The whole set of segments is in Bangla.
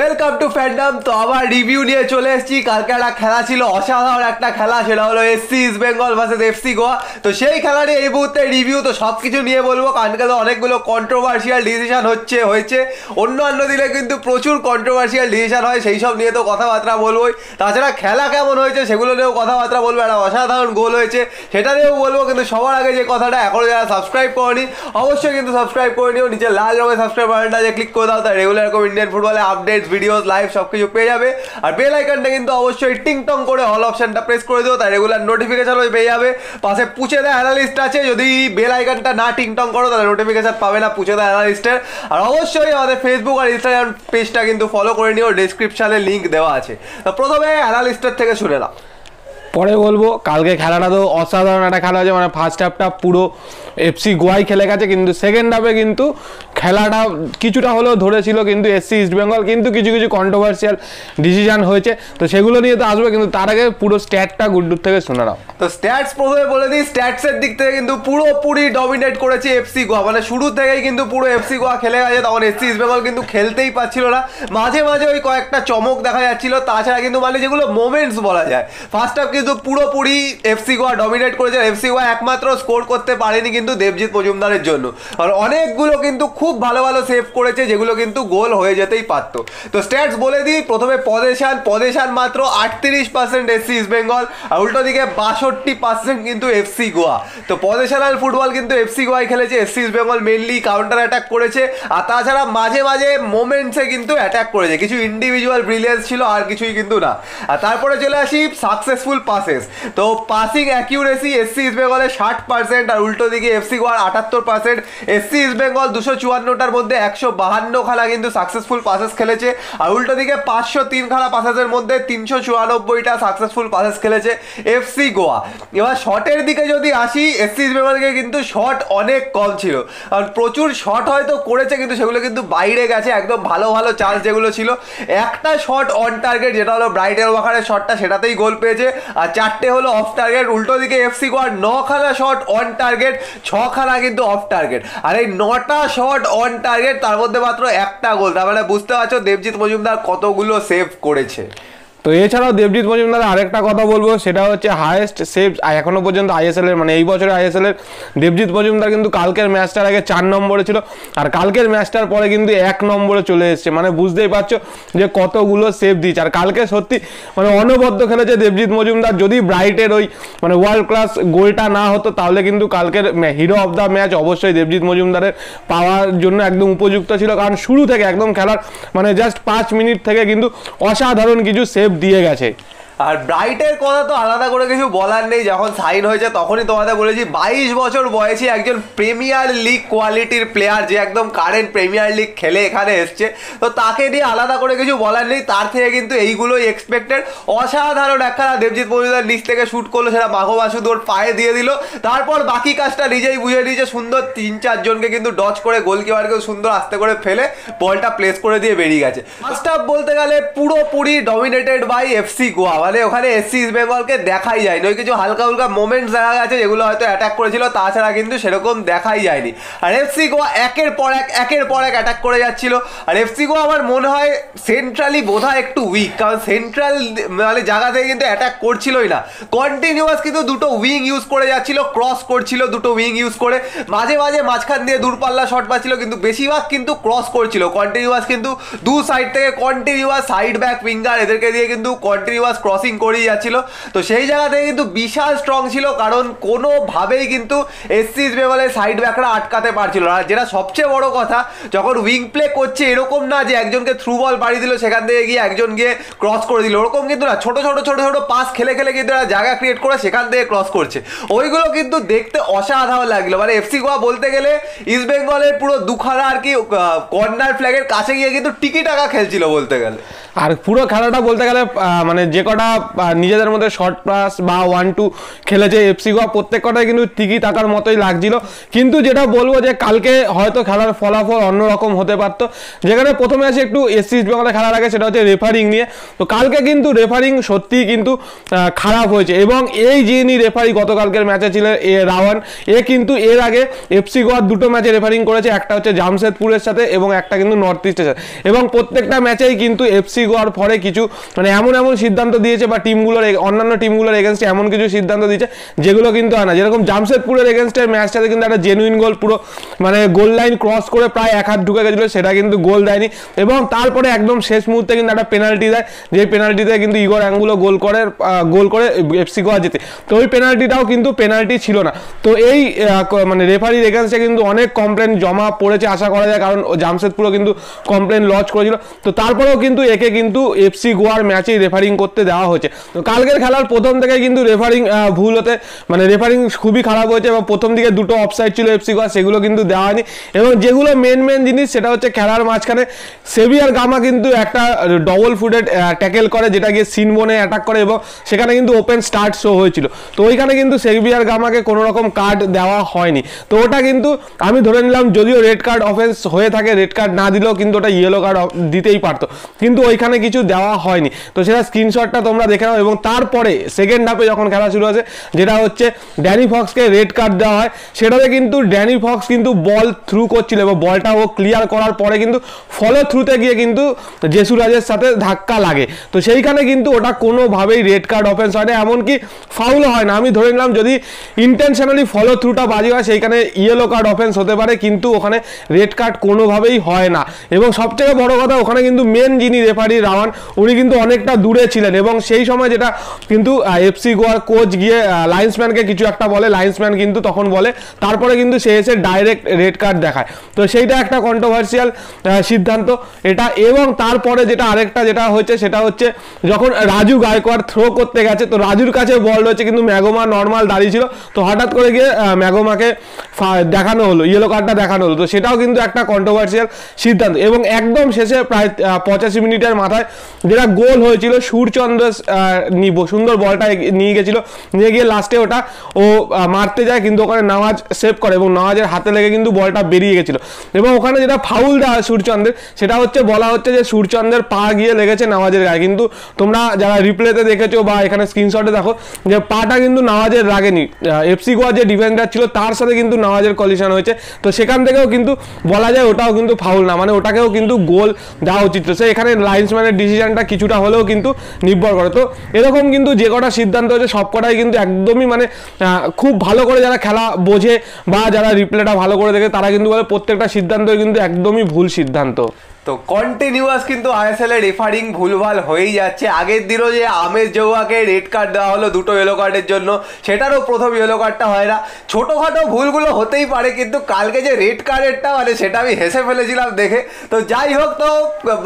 ওয়েলকাম টু ফ্যান্ডাম তো আবার রিভিউ নিয়ে চলে এসেছি। কালকে একটা খেলা ছিল, অসাধারণ একটা খেলা, সেটা হলো SC East Bengal versus FC Goa তো সেই খেলারই এই মুহূর্তে রিভিউ তো সব কিছু নিয়ে বলব। কালকে তো অনেকগুলো কন্ট্রোভার্সিয়াল ডিসিশন হচ্ছে, হয়েছে। অন্য অন্য দিনে কিন্তু প্রচুর কন্ট্রোভার্সিয়াল ডিসিশন হয়, সেই সব নিয়ে তো কথাবার্তা বলবোই। তাছাড়া খেলা কেমন হয়েছে, সেগুলো নিয়েও কথাবার্তা বলব। একটা অসাধারণ গোল হয়েছে, সেটা নিয়েও বলব। কিন্তু সবার আগে যে কথাটা এখনও যারা সাবস্ক্রাইব করেনি, অবশ্যই কিন্তু সাবস্ক্রাইব করে নিও। নিচে লাল রঙের সাবস্ক্রাইব বাটনটা যে ক্লিক করে দাও তার রেগুলার এরকম ইন্ডিয়ান ফুটবলে আপডেটস ভিডিওস লাইভ সব কিছু পেয়ে যাবে। আর বেল আইকনটা কিন্তু অবশ্যই টিং টং করে অল অপশনটা প্রেস করে দিও, তাই রেগুলার নোটিফিকেশন পেয়ে যাবে। পাশে পুছে দেয় অ্যানালিস্ট আছে, যদি বেল আইকনটা না টিং টং করো, তাহলে নোটিফিকেশন পাবে না, পুছে দেয় অ্যানালিস্টের আর অবশ্যই আমাদের ফেসবুক আর ইনস্টাগ্রাম পেজটা কিন্তু ফলো করে নিও ডিসক্রিপশানে লিঙ্ক দেওয়া আছে। প্রথমে অ্যানালিস্টের থেকে শুনে নাও। পরে বলব, কালকে খেলাটা তো অসাধারণ একটা খেলা হয়েছে মানে ফার্স্ট হাফটা পুরো এফসি গোয়াই খেলে গেছে, কিন্তু সেকেন্ড হাফে কিন্তু খেলাটা কিছুটা হলেও ধরেছিল কিন্তু এসসি ইস্ট বেঙ্গল কিন্তু কিছু কিছু কন্ট্রোভার্সিয়াল ডিসিশন হয়েছে। তো সেগুলো নিয়ে তো আসবে, কিন্তু তার আগে পুরো স্ট্যাটটা গুড্ডুর থেকে শুনে নাও। তো স্ট্যাটস প্রথমে বলে দিই স্ট্যাটসের দিক থেকে কিন্তু পুরোপুরি ডমিনেট করেছে এফসি গোয়া। মানে শুরু থেকেই কিন্তু পুরো এফসি গোয়া খেলে গেছে, তখন এসসি ইস্ট বেঙ্গল কিন্তু খেলতেই পাচ্ছিল না। মাঝে মাঝে ওই কয়েকটা চমক দেখা যাচ্ছিল, তাছাড়া কিন্তু মানে যেগুলো মোমেন্টস বলা যায়। ফার্স্ট হাফ কিন্তু পুরোপুরি এফসি গোয়া ডমিনেট করেছে এফসি গোয়া একমাত্র স্কোর করতে পারেনি কিন্তু দেবজিৎ মজুমদারের জন্য। আর অনেকগুলো কিন্তু খুব ভালো ভালো সেভ করেছে যেগুলো কিন্তু গোল হয়ে যেতেই পারতো। তো স্ট্যাটস বলে দিই, প্রথমে পদেশান পদেশান মাত্র আটত্রিশ পার্সেন্ট এফসি ইস্ট বেঙ্গল আর উল্টো দিকে বাষট্টি পার্সেন্ট কিন্তু এফসি গোয়া। তো পদেশানাল ফুটবল কিন্তু এফসি গোয়ায় খেলেছে FC East Bengal mainly counter attack করেছে আর তাছাড়া মাঝে মাঝে মোমেন্টসে কিন্তু অ্যাটাক করেছে। কিছু ইন্ডিভিজুয়াল ব্রিলিয়েন্স ছিল আর কিছুই কিন্তু না। আর তারপরে চলে আসি সাকসেসফুল পাসেস তো পাসিং অ্যাকিউরেসি এসসি ইস্ট বেঙ্গলের ষাট পার্সেন্ট আর উল্টো দিকে এফসি গোয়ার আটাত্তর পার্সেন্ট এসসি ইস্ট বেঙ্গল দুশো চুয়ান্নটার মধ্যে একশো বাহান্ন খেলা কিন্তু সাকসেসফুল পাসেস খেলেছে। আর উল্টো দিকে পাঁচশো তিন খেলা পাসেসের মধ্যে তিনশো চুরানব্বইটা সাকসেসফুল পাসেস খেলেছে এফসি গোয়া এবার শটের দিকে যদি আসি এসসি ইস্ট বেঙ্গলকে কিন্তু শট অনেক কম ছিল। আর প্রচুর শট হয়তো করেছে, কিন্তু সেগুলো কিন্তু বাইরে গেছে, একদম ভালো ভালো চান্স যেগুলো ছিল। একটা শট অন টার্গেট যেটা হলো ব্রাইটের ওয়াকারের শটটা সেটাতেই গোল পেয়েছে। আর চারটে হলো অফ টার্গেট উল্টো দিকে এফসি গোয়ার নখানা শট অন টার্গেট ছখানা কিন্তু অফ টার্গেট আর এই নটা শট অন টার্গেট তার মধ্যে মাত্র একটা গোল তার মানে বুঝতে পারছ দেবজিৎ মজুমদার কতগুলো সেভ করেছে। তো এছাড়াও দেবজিৎ মজুমদার আরেকটা কথা বলব, সেটা হচ্ছে হায়েস্ট সেভ এখনও পর্যন্ত আইএসএল এর মানে এই বছরের আইএসএল এর দেবজিৎ মজুমদার কিন্তু কালকের ম্যাচটার আগে চার নম্বরে ছিল, আর কালকের ম্যাচটার পরে কিন্তু এক নম্বরে চলে এসছে। মানে বুঝতেই পারছ যে কতগুলো সেভ দিচ্ছে আর কালকে সত্যি মানে অনবদ্য খেলেছে দেবজিৎ মজুমদার। যদি ব্রাইটের ওই মানে ওয়ার্ল্ড ক্লাস গোলটা না হতো, তাহলে কিন্তু কালকের হিরো অফ দ্য ম্যাচ অবশ্যই দেবজিৎ মজুমদারের পাওয়ার জন্য একদম উপযুক্ত ছিল। কারণ শুরু থেকে একদম খেলার মানে জাস্ট পাঁচ মিনিট থেকে কিন্তু অসাধারণ কিছু সেভ দিয়ে গেছে। আর ব্রাইটের কথা তো আলাদা করে কিছু বলার নেই, যখন সাইন হয়েছে তখনই তোমাদের বলেছি, বাইশ বছর বয়সী একজন প্রিমিয়ার লিগ কোয়ালিটির প্লেয়ার যে একদম কারেন্ট প্রিমিয়ার লিগ খেলে এখানে এসছে, তো তাকে নিয়ে আলাদা করে কিছু বলার নেই, তার থেকে কিন্তু এইগুলোই এক্সপেক্টেড অসাধারণ একখানা দেবজিৎ মজুমদার নিচ থেকে শ্যুট করল, সেটা মাঘো বাসুদ ওর পায়ে দিয়ে দিল। তারপর বাকি কাজটা নিজেই বুঝে নিয়েছে, সুন্দর তিন চারজনকে কিন্তু ডচ করে গোলকিপারকেও সুন্দর আস্তে করে ফেলে বলটা প্লেস করে দিয়ে বেরিয়ে গেছে। ফার্স্ট বলতে গেলে পুরোপুরি ডমিনেটেড বাই এফসি গোয়া মানে ওখানে এসসি ইস্ট বেঙ্গলকে দেখাই যায়নি। ওই কিছু হালকা হালকা মোমেন্টস দেখা গেছে যেগুলো হয়তো অ্যাটাক করেছিল, তাছাড়া কিন্তু সেরকম দেখাই যায়নি। আর এফসি গোয়া একের পর এক, একের পর এক অ্যাটাক করে যাচ্ছিল। আর এফসি গোয়া আমার মনে হয় সেন্ট্রালি বোধহয় একটু উইক কারণ সেন্ট্রাল মানে জায়গা থেকে কিন্তু অ্যাটাক করছিলই না। কন্টিনিউয়াস কিন্তু দুটো উইং ইউজ করে যাচ্ছিল ক্রস করছিল দুটো উইং ইউজ করে। মাঝে মাঝে মাঝখান দিয়ে দূরপাল্লা শট পাচ্ছিল, কিন্তু বেশিরভাগ কিন্তু ক্রস করছিল। কন্টিনিউয়াস কিন্তু দু সাইড থেকে কন্টিনিউয়াস সাইড ব্যাক উইঙ্গার এদেরকে দিয়ে কিন্তু কন্টিনিউয়াস ক্রসিং করেই যাচ্ছিল। তো সেই জায়গা থেকে কিন্তু বিশাল স্ট্রং ছিল, কারণ কোনোভাবেই কিন্তু এসসি বেঙ্গলের সাইড ব্যাকরা আটকাতে পারছিল না। যেটা সবচেয়ে বড় কথা, যখন উইং প্লে করছে, এরকম না যে একজনকে থ্রু বল বাড়ি দিল, সেখান থেকে গিয়ে একজন গিয়ে ক্রস করে দিল। ওরকম কিন্তু না, ছোট ছোট ছোট ছোট পাস খেলে খেলে কিন্তু একটা জায়গা ক্রিয়েট করে সেখান থেকে ক্রস করছে। ওইগুলো কিন্তু দেখতে অসাধারণ লাগল। মানে এফসি গোয়া বলতে গেলে ইস্ট বেঙ্গলের পুরো দুখানা আর কি কর্নার ফ্ল্যাগের কাছে গিয়ে কিন্তু টিকি টাকা খেলছিল বলতে গেলে। আর পুরো খেলাটা বলতে গেলে মানে যে কটা নিজেদের মধ্যে শর্ট পাস বা ওয়ান টু খেলেছে এফসি গোয়া প্রত্যেক কটাই কিন্তু ঠিকই থাকার মতোই লাগছিল। কিন্তু যেটা বলব যে কালকে হয়তো খেলার ফলাফল অন্যরকম হতে পারতো। যেখানে প্রথমে আসে একটু এসসি বেঙ্গলে খেলার আগে, সেটা হচ্ছে রেফারিং নিয়ে। তো কালকে কিন্তু রেফারিং সত্যিই কিন্তু খারাপ হয়েছে। এবং এই যিনি রেফারি গতকালকের ম্যাচে ছিলেন এ রাওয়ান, এ কিন্তু এর আগে এফসি গোয়ার দুটো ম্যাচে রেফারিং করেছে। একটা হচ্ছে জামশেদপুরের সাথে এবং একটা কিন্তু নর্থ ইস্টের সাথে। এবং প্রত্যেকটা ম্যাচেই কিন্তু এফসি গোয়ার পরে কিছু মানে এমন এমন সিদ্ধান্ত দিয়েছে বা টিমগুলোর অন্যান্য টিমগুলোর এগেনস্টে এমন কিছু সিদ্ধান্ত দিয়েছে, যেগুলো কিন্তু হয় না। যেরকম জামশেদপুরের এগেনস্টের ম্যাচটাতে কিন্তু একটা জেনুইন গোল পুরো মানে গোল লাইন ক্রস করে প্রায় এক হাত ঢুকে গেছিল, সেটা কিন্তু গোল দেয়নি। এবং তারপরে একদম শেষ মুহূর্তে কিন্তু একটা পেনাল্টি দেয় যে পেনাল্টিতে কিন্তু ইগর অ্যাঙ্গুলো গোল করে গোল করে এফসি গোয়া যেতে তো ওই পেনাল্টিটাও কিন্তু পেনাল্টি ছিল না। তো এই মানে রেফারির এগেনস্টে কিন্তু অনেক কমপ্লেন জমা পড়েছে, আশা করা যায়, কারণ জামশেদপুরও কিন্তু কমপ্লেন লজ করেছিল। তো তারপরেও কিন্তু একে কিন্তু এফসি গোয়ার ম্যাচেই রেফারিং করতে দেওয়া হয়েছে। তো কালকের খেলার প্রথম থেকে কিন্তু রেফারিং ভুল হতে মানে রেফারিং খুবই খারাপ হয়েছে এবং প্রথম দিকে দুটো অফসাইড ছিল এফসি গোয়া, সেগুলো কিন্তু দেওয়া হয়নি। এবং যেগুলো মেন মেন জিনিস সেটা হচ্ছে খেলার মাঝখানে সেভিয়ার গামা কিন্তু একটা ডবল ফুটেড ট্যাকেল করে, যেটা গিয়ে সিন সিনবোনে অ্যাটাক করে এবং সেখানে কিন্তু ওপেন স্টার্ট শো হয়েছিল। তো ওইখানে কিন্তু সেভিয়ার গামাকে কোনো রকম কার্ড দেওয়া হয়নি। তো ওটা কিন্তু আমি ধরে নিলাম, যদিও রেড কার্ড অফেন্স হয়ে থাকে রেড কার্ড না দিলেও কিন্তু ওটা ইয়েলো কার্ড দিতেই পারতো। কিন্তু ওইখানে কিছু দেওয়া হয়নি। তো সেটা স্ক্রিনশটটা তোমরা দেখে নাও এবং তারপরে সেকেন্ড হাফে যখন খেলা শুরু আছে যেটা হচ্ছে ড্যানি ফক্সকে রেড কার্ড দেওয়া হয়, সেটাতে কিন্তু ড্যানি ফক্স কিন্তু বল থ্রু করছিল এবং বলটা ও ক্লিয়ার করার পরে কিন্তু ফলো থ্রুতে গিয়ে কিন্তু জেসুরাজের সাথে ধাক্কা লাগে। তো সেইখানে কিন্তু ওটা কোনোভাবেই রেড কার্ড অফেন্স হয় না, এমনকি ফাউলও হয় না। আমি ধরে নিলাম যদি ইন্টেনশনালি ফলো থ্রুটা বাজি হয়, সেইখানে ইয়েলো কার্ড অফেন্স হতে পারে, কিন্তু ওখানে রেড কার্ড কোনোভাবেই হয় না। এবং সবথেকে বড় কথা, ওখানে কিন্তু মেন যিনি রেফারি রাওয়ান, উনি কিন্তু অনেকটা দূরে ছিলেন এবং সেই সময় যেটা কিন্তু এফসি গোয়ার কোচ গিয়ে লাইন্সম্যানকে কিছু একটা বলে লাইন্সম্যান কিন্তু তখন বলে, তারপরে কিন্তু সে এসে ডাইরেক্ট রেড কার্ড দেখায়। তো সেইটা একটা কন্ট্রোভার্সিয়াল সিদ্ধান্ত এটা এবং তারপরে যেটা আরেকটা যেটা হচ্ছে সেটা হচ্ছে যখন রাজু গায়কোয়াড় থ্রো করতে গেছে, তো রাজুর কাছে বল রয়েছে, কিন্তু ম্যাগোমা নর্মাল দাঁড়িয়ে ছিল, তো হঠাৎ করে গিয়ে ম্যাগোমাকে দেখানো হলো ইয়েলো কার্ডটা দেখানো হলো। তো সেটাও কিন্তু একটা কন্ট্রোভার্সিয়াল সিদ্ধান্ত এবং একদম শেষে প্রায় পঁচাশি মিনিটের মাথায়। যেটা গোল হয়েছিল সুরচন্দ্র আহ, নিব সুন্দর বলটা নিয়ে গেছিল। নিয়ে গিয়ে লাস্টে ওটা ও মারতে যায় কিন্তু ওখানে নামাজ সেভ করে এবং নামাজের হাতে লেগে কিন্তু বলটা বেরিয়ে গেছিল। এবং ওখানে যেটা ফাউল দেওয়া সূর্যচন্দ্রের সেটা হচ্ছে বলা হচ্ছে যে সূর্যচন্দ্রের পা গিয়ে লেগেছে নামাজের গায়ে। কিন্তু তোমরা যারা রিপ্লেতে দেখেছ বা এখানে স্ক্রিনশটে দেখো যে পাটা কিন্তু নওয়াজের লাগেনি। এফসি গোয়া যে ডিফেন্ডার ছিল তার সাথে কিন্তু নামাজের কলিশন হয়েছে। তো সেখান থেকেও কিন্তু বলা যায় ওটাও কিন্তু ফাউল না। মানে ওটাকেও কিন্তু গোল দেওয়া উচিত। তো সে এখানে লাইন্সম্যানের ডিসিশনটা কিছুটা হলেও কিন্তু নির্ভর করে। তো এরকম কিন্তু যে কটা সিদ্ধান্ত হয়েছে, সব কটাই কিন্তু একদমই মানে খুব ভালো করে যারা খেলা বোঝে বা যারা রিপ্লেটা ভালো করে দেখে, তারা কিন্তু বলে প্রত্যেকটা সিদ্ধান্তই কিন্তু একদমই ভুল সিদ্ধান্ত। তো কন্টিনিউয়াস কিন্তু আইএসএল এর রেফারিং ভুলভাল হয়েই যাচ্ছে। আগের দিনও যে আমের জৌয়াকে রেড কার্ড দেওয়া হলো দুটো ইয়েলো কার্ডের জন্য, সেটারও প্রথম ইয়েলো কার্ডটা হয় না। ছোটোখাটো ভুলগুলো হতেই পারে, কিন্তু কালকে যে রেড কার্ডেরটা মানে সেটা আমি হেসে ফেলেছিলাম দেখে। তো যাই হোক তো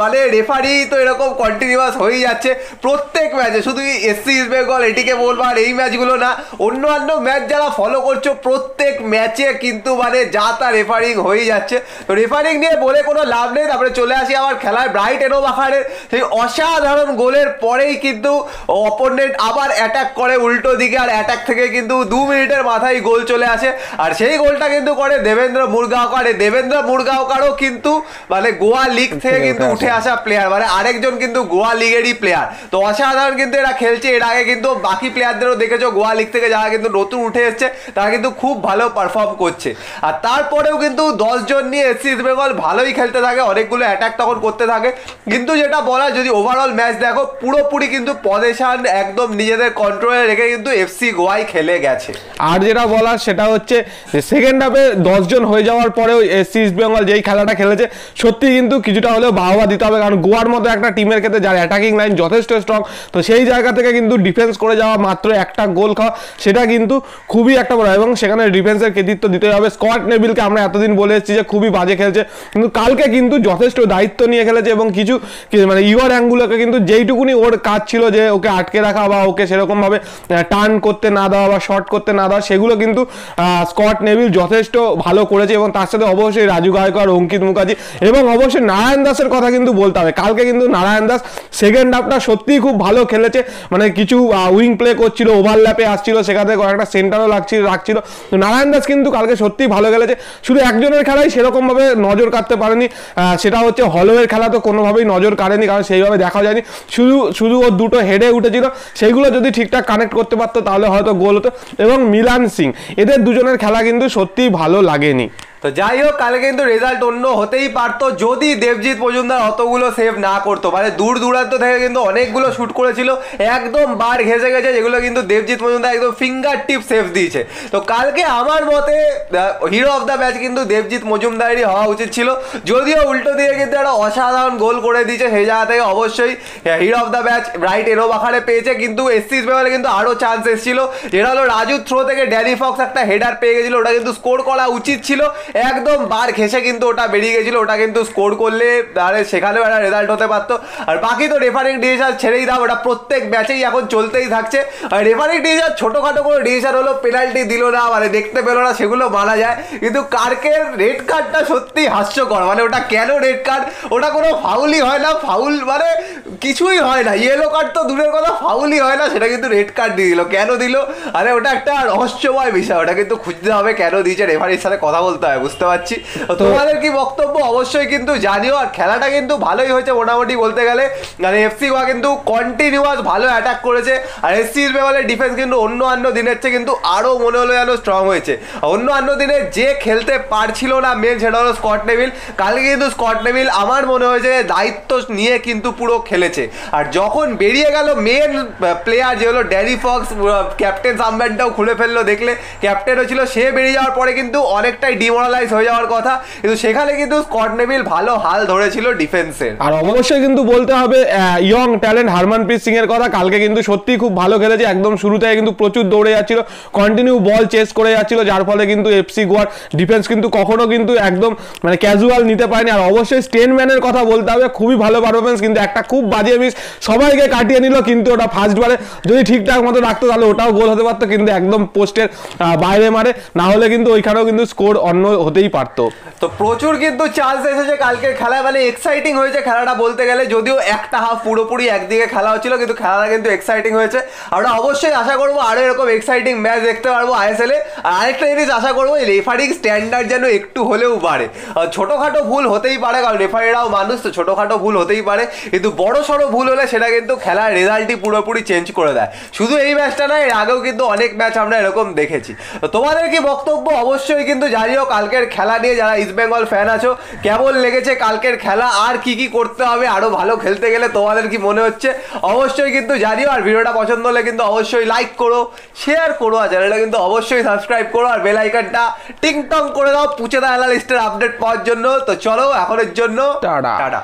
মানে রেফারি তো এরকম কন্টিনিউয়াস হয়েই যাচ্ছে। প্রত্যেক ম্যাচে শুধু এসসি ইস্ট বেঙ্গল এটিকে বলব আর এই ম্যাচগুলো না, অন্যান্য ম্যাচ যারা ফলো করছ, প্রত্যেক ম্যাচে কিন্তু মানে যা তা রেফারিং হয়েই যাচ্ছে। তো রেফারিং নিয়ে বলে কোনো লাভ নেই, তারপরে চলে আসি আবার খেলায় ব্রাইট এনো বাখারের সেই অসাধারণ গোলের পরেই কিন্তু অপোনেন্ট আবার অ্যাটাক করে উল্টো দিকে আর অ্যাটাক থেকে কিন্তু দু মিনিটের মাথায় গোল চলে আসে। আর সেই গোলটা কিন্তু করে দেবেন্দ্র মুরগাঁওকার। দেবেন্দ্র মুরগাঁওকারও কিন্তু মানে গোয়া লিগ থেকে কিন্তু উঠে আসা। প্লেয়ার মানে আরেকজন কিন্তু গোয়া লিগেরই প্লেয়ার তো অসাধারণ কিন্তু এরা খেলছে। এর আগে কিন্তু বাকি প্লেয়ারদেরও দেখেছ গোয়া লিগ থেকে যারা কিন্তু নতুন উঠে এসছে তারা কিন্তু খুব ভালো পারফর্ম করছে। আর তারপরেও কিন্তু দশজন নিয়ে এসসি ইস্ট বেঙ্গল ভালোই খেলতে থাকে। অনেকগুলো অ্যাটাক তখন করতে থাকে। কিন্তু যেটা বলা যদি ওভারঅল ম্যাচ দেখো, পুরোপুরি কিন্তু পজিশন একদম নিজেদের কন্ট্রোলে রেখে কিন্তু এফসি গোয়াই খেলে গেছে। আর যেটা বলার, সেটা হচ্ছে সেকেন্ড হাফে দশজন হয়ে যাওয়ার পরেও এসসি ইস্ট বেঙ্গল যেই খেলাটা খেলেছে, সত্যি কিন্তু কিছুটা হলেও বাহবা দিতে হবে। কারণ গোয়ার মতো একটা টিমের ক্ষেত্রে যার অ্যাটাকিং লাইন যথেষ্ট স্ট্রং তো সেই জায়গা থেকে কিন্তু ডিফেন্স করে যাওয়া মাত্র একটা গোল খাওয়া, সেটা কিন্তু খুবই একটা বড়। এবং সেখানে ডিফেন্সের কৃতিত্ব দিতে হবে। স্কট নেবিলকে আমরা এতদিন বলে এসেছি যে খুবই বাজে খেলছে। কিন্তু কালকে কিন্তু যথেষ্ট দায়িত্ব নিয়ে খেলেছে এবং কিছু মানে ইওর অ্যাঙ্গুলোকে কিন্তু যেইটুকুনি ওর কাজ ছিল যে ওকে আটকে রাখা বা ওকে সেরকমভাবে টার্ন করতে না দেওয়া বা শর্ট করতে না দেওয়া, সেগুলো কিন্তু স্কট নেভিল যথেষ্ট ভালো করেছে এবং তার সাথে অবশ্যই রাজু গায়কর, অঙ্কিত মুখার্জি এবং অবশ্যই নারায়ণ দাসের কথা কিন্তু বলতে হবে। কালকে কিন্তু নারায়ণ দাস সেকেন্ড হাফটা সত্যিই খুব ভালো খেলেছে। মানে কিছু উইং প্লে করছিল ওভারল্যাপে আসছিল, সেখান থেকে কয়েকটা সেন্টারও লাগছিল, রাখছিল। তো নারায়ণ দাস কিন্তু কালকে সত্যিই ভালো খেলেছে। শুধু একজনের খেলাই সেরকমভাবে নজর কাটতে পারেনি সেটা হচ্ছে হলোয়ের খেলা তো কোনোভাবেই নজর কাড়েনি, কারণ সেইভাবে দেখা যায়নি। শুধু শুধু ওর দুটো হেডে উঠেছিল, সেইগুলো যদি ঠিকঠাক কানেক্ট করতে পারতো তাহলে হয়তো গোল হতো। এবং মিলান সিং, এদের দুজনের খেলা কিন্তু সত্যিই ভালো লাগেনি। তো যাই হোক, কালকে কিন্তু রেজাল্ট অন্য হতেই পারতো যদি দেবজিৎ মজুমদার অতগুলো সেভ না করতো। মানে দূর দূরান্ত থেকে কিন্তু অনেকগুলো শ্যুট করেছিল, একদম বার ঘেসে গেছে, যেগুলো কিন্তু দেবজিৎ মজুমদার একদম ফিঙ্গার টিপ সেভ দিয়েছে। তো কালকে আমার মতে হিরো অফ দ্য ম্যাচ কিন্তু দেবজিৎ মজুমদারেরই হওয়া উচিত ছিল। যদিও উল্টো দিয়ে কিন্তু একটা অসাধারণ গোল করে দিয়েছে সেই জায়গা থেকে অবশ্যই hero of the match right এরো বাখারে পেয়েছে, কিন্তু এসসিস বেঙ্গলে কিন্তু আরও চান্স এসেছিল। যেটা হলো রাজুর থ্রো থেকে ড্যানি ফক্স একটা হেডার পেয়ে গেছিল, ওটা কিন্তু স্কোর করা উচিত ছিল। একদম বার ঘেসে কিন্তু ওটা বেরিয়ে গেছিল, ওটা কিন্তু স্কোর করলে, আরে সেখানেও একটা রেজাল্ট হতে পারতো। আর বাকি তো রেফারিং ডিসিশন ছেড়েই দাও, ওটা প্রত্যেক ম্যাচেই এখন চলতেই থাকছে। আর রেফারিং ডিসিশন ছোটোখাটো কোনো ডিসিশন হলো পেনাল্টি দিল না মানে দেখতে পেল না, সেগুলো মানা যায়। কিন্তু কার্কের রেড কার্ডটা সত্যি হাস্যকর মানে ওটা কেন রেড কার্ড ওটা কোনো ফাউলই হয় না ফাউল মানে কিছুই হয় না। ইয়েলো কার্ড তো দূরের কথা ফাউলই হয় না, সেটা কিন্তু রেড কার্ড দিয়ে দিল। কেন দিল? আরে ওটা একটা রহস্যময় বিষয়, ওটা কিন্তু খুঁজতে হবে কেন দিয়েছে রেফারির সাথে কথা বলতে হবে বুঝতে পারছি। তোমাদের কি বক্তব্য? অবশ্যই কিন্তু জানিও আর খেলাটা কিন্তু ভালোই হয়েছে মোটামুটি বলতে গেলে। মানে এফসি গোয়া কিন্তু কন্টিনিউয়াস ভালো অ্যাটাক করেছে আর এসসি বেঙ্গলের ডিফেন্স কিন্তু অন্য অন্য দিনের চেয়ে কিন্তু আরও মনে হলো যেন স্ট্রং হয়েছে। অন্য অন্য দিনে যে খেলতে পারছিল না মেন সেটা হলো স্কট নেভিল কালকে কিন্তু স্কট নেভিল আমার মনে হয়েছে দায়িত্ব নিয়ে কিন্তু পুরো খেলেছে। আর যখন বেরিয়ে গেল মেন প্লেয়ার যে হলো ড্যারি ফক্স ক্যাপ্টেন সামব্যান্ডটাও খুলে ফেলল দেখলে। ক্যাপ্টেনও ছিল সে বেরিয়ে যাওয়ার পরে কিন্তু অনেকটাই ডিমোরালাইজ হয়ে যাওয়ার কথা। কিন্তু সেখানে কিন্তু স্কট নেভিল ভালো হাল ধরেছিল ডিফেন্সের আর অবশ্যই কিন্তু বলতে হবে ইয়ং ট্যালেন্ট হারমানপ্রীত সিং এর কথা। কালকে কিন্তু সত্যি খুব ভালো খেলেছে। একদম শুরু থেকে কিন্তু প্রচুর দৌড়ে যাচ্ছিল কন্টিনিউ বল চেস করে যাচ্ছিল। যার ফলে কিন্তু এফসি গোয়ার ডিফেন্স কিন্তু কখনো কিন্তু একদম মানে ক্যাজুয়াল নিতে পারেনি। আর অবশ্যই স্টেনম্যানের কথা বলতে হবে। খুবই ভালো পারফরমেন্স কিন্তু একটা খুব বাজে মিস সবাইকে কাটিয়ে নিল, কিন্তু ওটা ফার্স্ট বারে যদি ঠিকঠাক মতো রাখতো, তাহলে ওটাও গোল হতে পারতো। কিন্তু একদম পোস্টের বাইরে মারে। না হলে কিন্তু ওইখানেও কিন্তু স্কোর অন্য হতেই পারতো। তো প্রচুর কিন্তু চান্স এসেছে কালকের খেলায়। মানে এক্সাইটিং হয়েছে খেলাটা বলতে গেলে, যদিও একটা হাফ পুরোপুরি একদিকে খেলা হচ্ছিল, কিন্তু খেলাটা কিন্তু এক্সাইটিং হয়েছে। আমরা অবশ্যই আশা করব আরও এরকম এক্সাইটিং ম্যাচ দেখতে পারব আইএসএল এ। আর আরেকটা জিনিস আশা করব রেফারিং স্ট্যান্ডার্ড যেন একটু হলেও বাড়ে। ছোটোখাটো ভুল হতেই পারে, কারণ রেফারিরাও মানুষ, তো ছোটোখাটো ভুল হতেই পারে। কিন্তু বড় সড়ো ভুল হলে সেটা কিন্তু খেলার রেজাল্টই পুরোপুরি চেঞ্জ করে দেয়। শুধু এই ম্যাচটা নয়, এর আগেও কিন্তু অনেক ম্যাচ আমরা এরকম দেখেছি। তোমাদের কি বক্তব্য? অবশ্যই কিন্তু জানিও কালকের খেলা নিয়ে যারা ইস্ট বেঙ্গল ফ্যান আছো কেমন লেগেছে কালকের খেলা? আর কি কি করতে হবে? আরও ভালো খেলতে গেলে তোমাদের কি মনে হচ্ছে? অবশ্যই কিন্তু জানিও আর ভিডিওটা পছন্দ হলে কিন্তু অবশ্যই লাইক করো শেয়ার করো আর চ্যানেলটা কিন্তু অবশ্যই সাবস্ক্রাইব করো আর বেল আইকনটা টিং টং করে দাও পুচে দা লিস্টের আপডেট পাওয়ার জন্য। তো চলো এখনের জন্য টাটা। টাটা।